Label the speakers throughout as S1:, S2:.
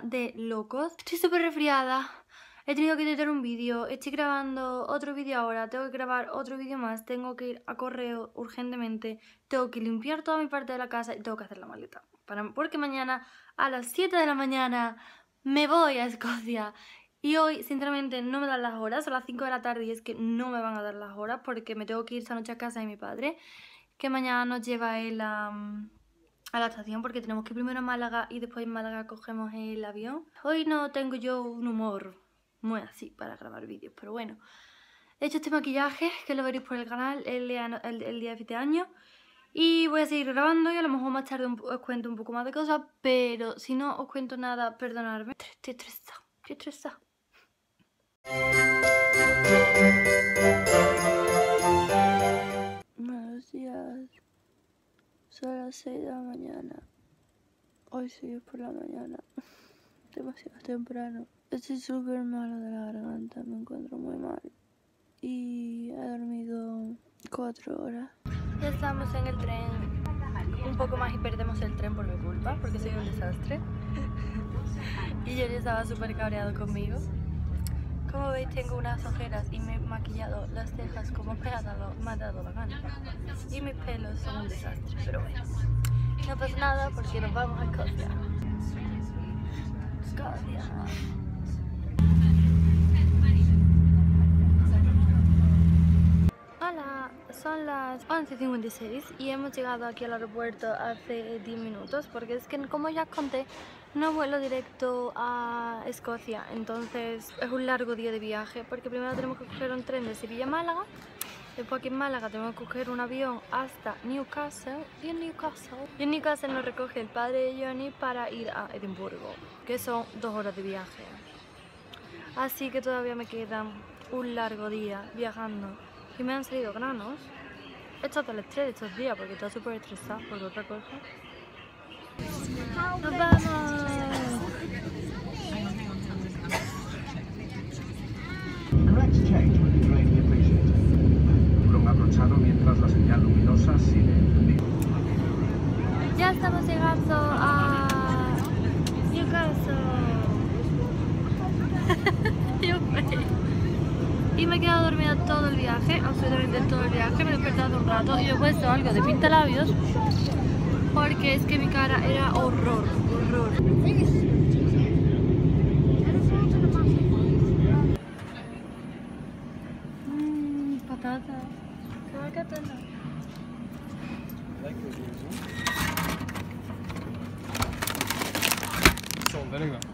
S1: de locos. Estoy súper resfriada. He tenido que editar un vídeo, estoy grabando otro vídeo ahora, tengo que grabar otro vídeo más, tengo que ir a correo urgentemente, tengo que limpiar toda mi parte de la casa y tengo que hacer la maleta. Para, porque mañana a las 7 de la mañana me voy a Escocia. Y hoy, sinceramente, no me dan las horas, son las 5 de la tarde y es que no me van a dar las horas porque me tengo que ir esta noche a casa de mi padre, que mañana nos lleva él a, a la estación porque tenemos que ir primero a Málaga y después en Málaga cogemos el avión. Hoy no tengo yo un humor muy así para grabar vídeos, pero bueno. He hecho este maquillaje, que lo veréis por el canal el día, el, día de este año. Y voy a seguir grabando y a lo mejor más tarde os cuento un poco más de cosas, pero si no os cuento nada, perdonadme. Estoy estresada, estoy estresada. Buenos días. Son las 6 de la mañana. Hoy es por la mañana. Demasiado temprano. Estoy súper malo de la garganta, me encuentro muy mal. Y he dormido cuatro horas. Ya estamos en el tren. Un poco más y perdemos el tren por mi culpa, porque soy un desastre. y yo ya estaba súper cabreado conmigo. Como veis tengo unas ojeras y me he maquillado las cejas como me ha dado, me ha dado la gana. Y mis pelos son un desastre, pero bueno. No pasa nada porque nos vamos a Escocia. Escocia. Hola, son las 11.56 y hemos llegado aquí al aeropuerto hace 10 minutos porque es que como ya conté no vuelo directo a Escocia. Entonces es un largo día de viaje porque primero tenemos que coger un tren de Sevilla a Málaga después aquí en Málaga tenemos que coger un avión hasta Newcastle y en Newcastle y en Newcastle nos recoge el padre de Johnny para ir a Edimburgo que son dos horas de viaje. Así que todavía me queda un largo día viajando y me han salido granos. He estado el estrés estos días porque estoy súper estresada por otra cosa. ¡Nos vamos! mientras la señal luminosa sigue Ya estamos llegando a Newcastle. y me he quedado dormida todo el viaje, absolutamente todo el viaje, me he despertado un rato y he puesto algo de pintalabios porque es que mi cara era horror, horror. Mmm, patata. ¿Qué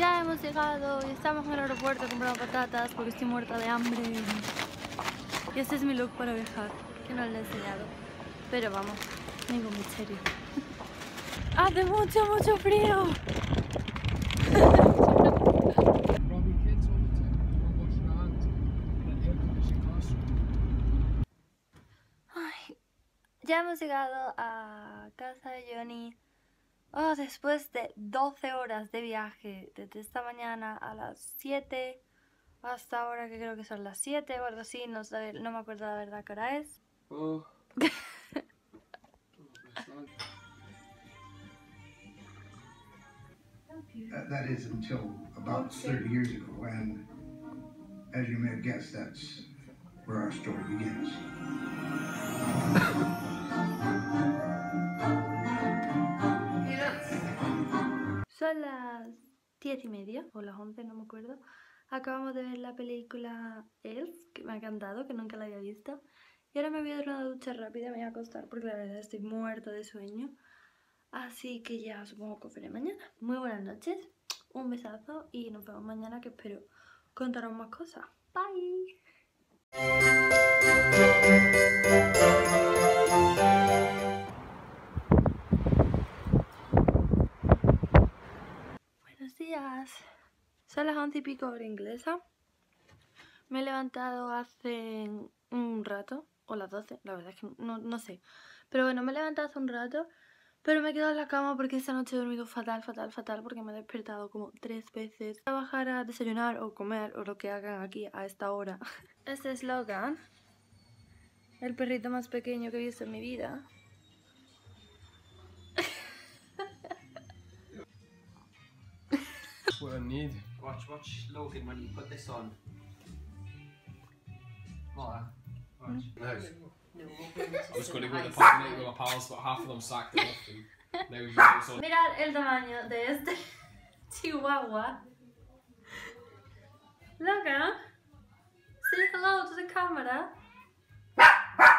S1: ya hemos llegado y estamos en el aeropuerto comprando patatas porque estoy muerta de hambre. Y este es mi look para viajar, que no le he enseñado. Pero vamos, ningún misterio. ¡Hace mucho, mucho frío! ya hemos llegado a casa de Johnny. Oh, después de 12 horas de viaje, desde esta mañana a las 7 hasta ahora que creo que son las 7 o algo así, no, no me acuerdo la verdad qué hora es. Oh. that, that is until about 30 years ago, and as you may have guessed, that's where our story begins. Son las diez y media, o las once, no me acuerdo. Acabamos de ver la película Elf, que me ha encantado, que nunca la había visto. Y ahora me voy a dar una ducha rápida me voy a acostar porque la verdad estoy muerta de sueño. Así que ya supongo que veré mañana. Muy buenas noches, un besazo y nos vemos mañana que espero contaros más cosas. Bye. Once y pico hora inglesa. Me he levantado hace un rato, o las 12, la verdad es que no, no sé. Pero bueno, me he levantado hace un rato, pero me he quedado en la cama porque esta noche he dormido fatal, fatal, fatal, porque me he despertado como tres veces. A bajar a desayunar o comer o lo que hagan aquí a esta hora. Este es Logan, el perrito más pequeño que he visto en mi vida.
S2: what.
S3: Watch, watch Logan when you put this on. What? Watch. Hmm?
S2: Nice.
S4: No,
S2: I was going to go to the pub with my pals, but half of them sacked it off. And now we've got this on.
S1: Mirad el tamaño de este chihuahua. Logan, say hello to the camera.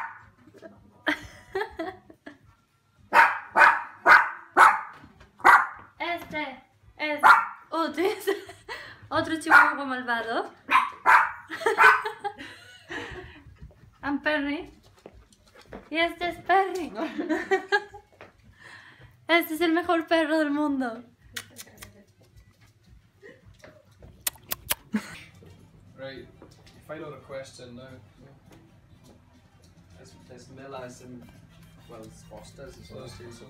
S1: Este es otro, otro chihuahua malvado. I'm Perry. Y este es Perry. Este es el mejor perro del mundo.
S2: Right, final question now.
S3: Millas and, well, it's Fosters
S2: Fosters.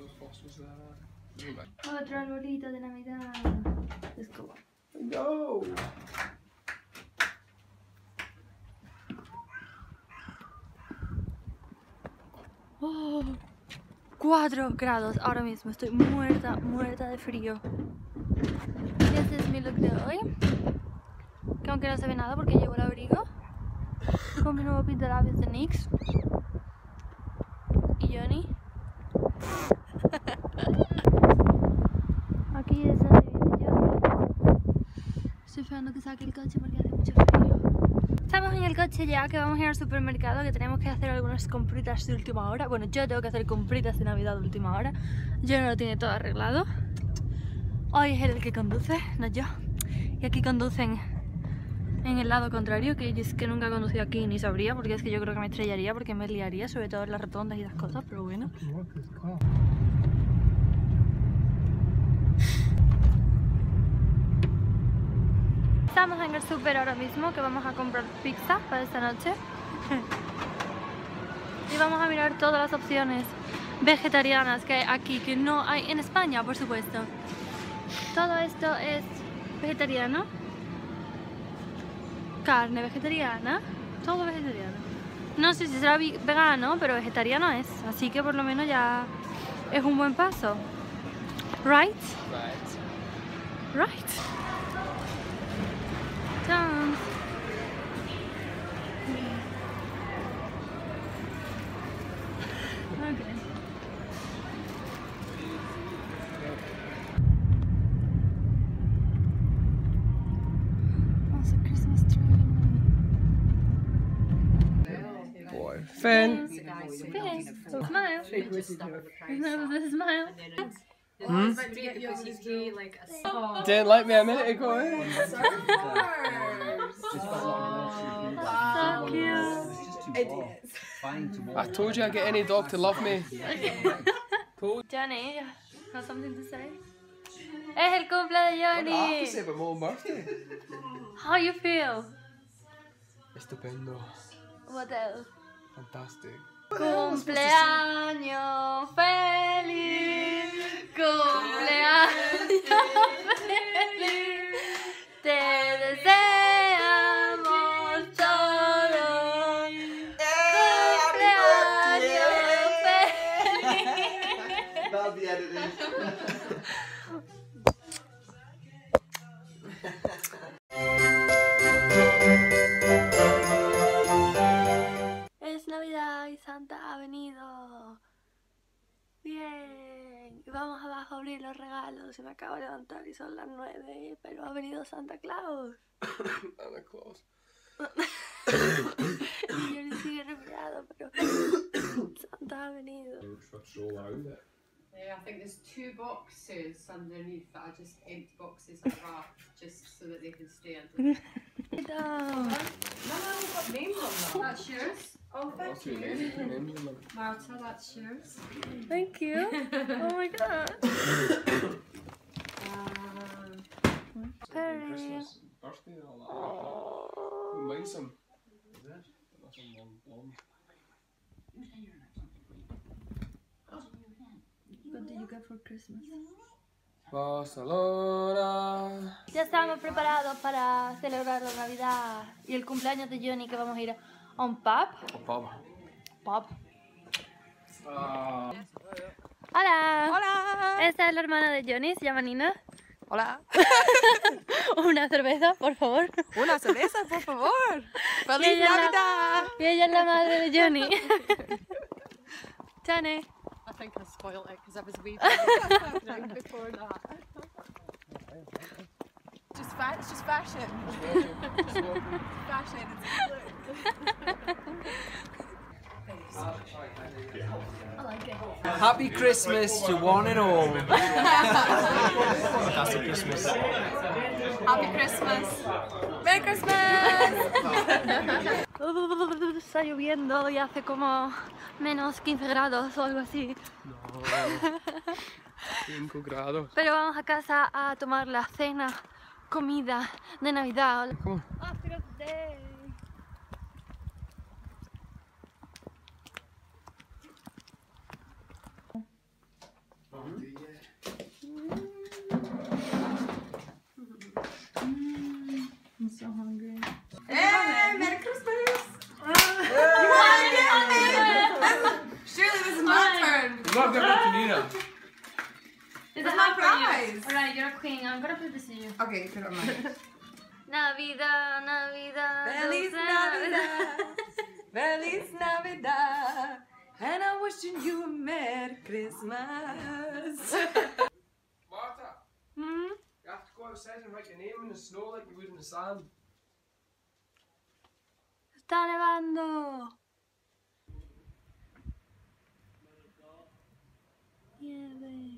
S1: Otro go. Oh, 4 grados ahora mismo. Estoy muerta, muerta de frío. Y este es mi look de hoy. Que aunque no se ve nada porque llevo el abrigo. Con mi nuevo labios de NYX. Y Johnny. Aquí es donde vive Johnny. Estoy esperando que saque el coche porque hace mucho frío. Estamos en el coche ya, que vamos a ir al supermercado, que tenemos que hacer algunas compritas de última hora. Bueno, yo tengo que hacer compritas de Navidad de última hora. Yo no lo tiene todo arreglado. Hoy es el que conduce, no yo. Y aquí conducen en el lado contrario, que es que nunca he conducido aquí ni sabría, porque es que yo creo que me estrellaría, porque me liaría, sobre todo en las rotondas y las cosas, pero bueno. Estamos en el super ahora mismo, que vamos a comprar pizza para esta noche. y vamos a mirar todas las opciones vegetarianas que hay aquí, que no hay en España, por supuesto. Todo esto es vegetariano. Carne vegetariana. Todo vegetariano. No sé si será vegano, pero vegetariano es. Así que por lo menos ya es un buen paso. Right?
S2: Right.
S1: Right.
S2: Boy. Finn.
S1: Finn, smile. Another smile.
S2: Hmm?
S4: because he's gay, like
S2: Didn't like me a minute ago, eh?
S1: So cute.
S2: I told you I'd get any dog to love me.
S1: Johnny, ¿has something to say? Es el cumple de Johnny.
S2: but my birthday.
S1: How you feel?
S2: Estupendo.
S1: What else?
S2: Fantastic.
S1: Cumpleaños feliz, cumpleaños feliz, te deseamos vamos abajo a abrir los regalos. Se me acabo de levantar y son las nueve, pero ha venido Santa Claus.
S2: Santa Claus.
S1: Y yo le sigue resfriado, pero Santa ha venido.
S4: Yeah, I think there's two boxes underneath that are just empty boxes wrapped just so that they can stay underneath.
S1: Mira.
S4: No, no, we've got names on them. That's yours. Oh, thank
S2: What's your
S4: you.
S2: name? Your.
S4: Marta, that's yours.
S1: Thank you. Oh my god.
S4: Um,
S1: Perry.
S2: Christmas, birthday and all that.
S1: Oh.
S2: Long, long.
S1: What did you get for Christmas?
S2: Barcelona.
S1: Ya estamos preparados para celebrar la Navidad y el cumpleaños de Johnny que vamos a ir a un pub.
S2: Oh, Bob.
S1: Pub.
S2: Ah.
S1: Hola. Hola. Esta es la hermana de Johnny, se llama Nina.
S5: Hola.
S1: Una cerveza, por favor.
S5: Una cerveza, por favor.
S1: Y
S5: ¡Feliz
S1: ella, es la,
S5: Navidad!
S1: y ella es la madre de Johnny. Johnny.
S4: I think I spoiled it because I was wee before that.
S5: Just fa- it's just fashion. fashion.
S3: Happy Christmas to one and all. Fantastic Christmas.
S5: Happy Christmas. Merry Christmas.
S1: Está lloviendo y hace como menos 15 grados o algo así.
S2: 5 grados.
S1: Pero vamos a casa a tomar la cena, comida de Navidad.
S2: Come on.
S1: Happy Is
S5: It's my prize.
S1: Alright, you're a queen. I'm gonna put this in you.
S5: Okay, put it on mine.
S1: Navidad, Navidad.
S5: Feliz
S1: dulce
S5: Navidad. Feliz Navidad. And I'm wishing you a Merry Christmas.
S2: Marta,
S1: Hmm?
S2: you have to go outside and write your name in the snow like you would in the sand.
S1: Está nevando. Nieve.